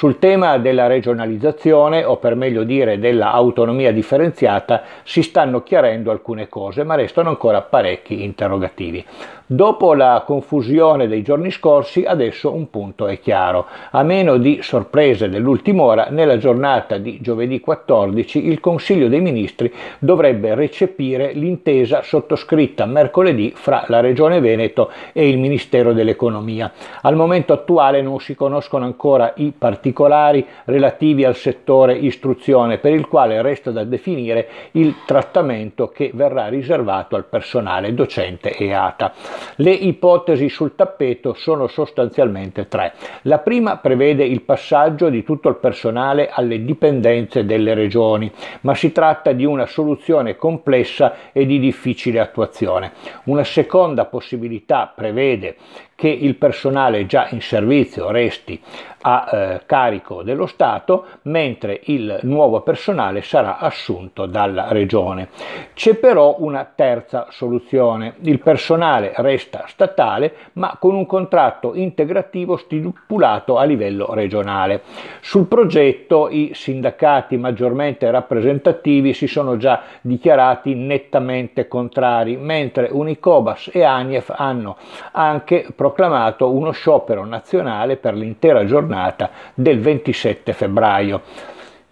Sul tema della regionalizzazione, o per meglio dire dell'autonomia differenziata, si stanno chiarendo alcune cose, ma restano ancora parecchi interrogativi. Dopo la confusione dei giorni scorsi, adesso un punto è chiaro. A meno di sorprese dell'ultima ora, nella giornata di giovedì 14 il Consiglio dei Ministri dovrebbe recepire l'intesa sottoscritta mercoledì fra la Regione Veneto e il Ministero dell'Economia. Al momento attuale non si conoscono ancora i particolari relativi al settore istruzione, per il quale resta da definire il trattamento che verrà riservato al personale docente e ATA. Le ipotesi sul tappeto sono sostanzialmente tre. La prima prevede il passaggio di tutto il personale alle dipendenze delle regioni, ma si tratta di una soluzione complessa e di difficile attuazione. Una seconda possibilità prevede che il personale già in servizio resti a eh, carico dello Stato, mentre il nuovo personale sarà assunto dalla Regione. C'è però una terza soluzione. Il personale resta statale, ma con un contratto integrativo stipulato a livello regionale. Sul progetto i sindacati maggiormente rappresentativi si sono già dichiarati nettamente contrari, mentre Unicobas e Anief hanno anche proposto proclamato uno sciopero nazionale per l'intera giornata del 27 febbraio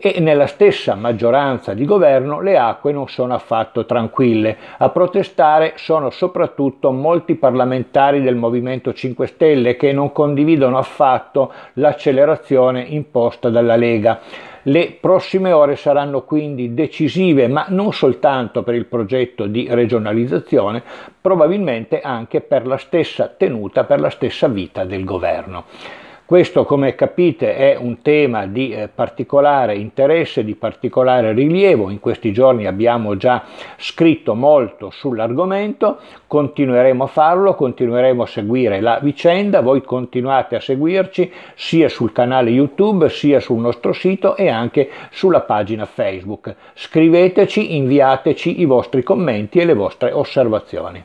e nella stessa maggioranza di governo le acque non sono affatto tranquille. A protestare sono soprattutto molti parlamentari del Movimento 5 Stelle che non condividono affatto l'accelerazione imposta dalla Lega. Le prossime ore saranno quindi decisive, ma non soltanto per il progetto di regionalizzazione, probabilmente anche per la stessa tenuta, per la stessa vita del governo. Questo, come capite, è un tema di eh, particolare interesse, di particolare rilievo. In questi giorni abbiamo già scritto molto sull'argomento, continueremo a farlo, continueremo a seguire la vicenda. Voi continuate a seguirci sia sul canale YouTube, sia sul nostro sito e anche sulla pagina Facebook. Scriveteci, inviateci i vostri commenti e le vostre osservazioni.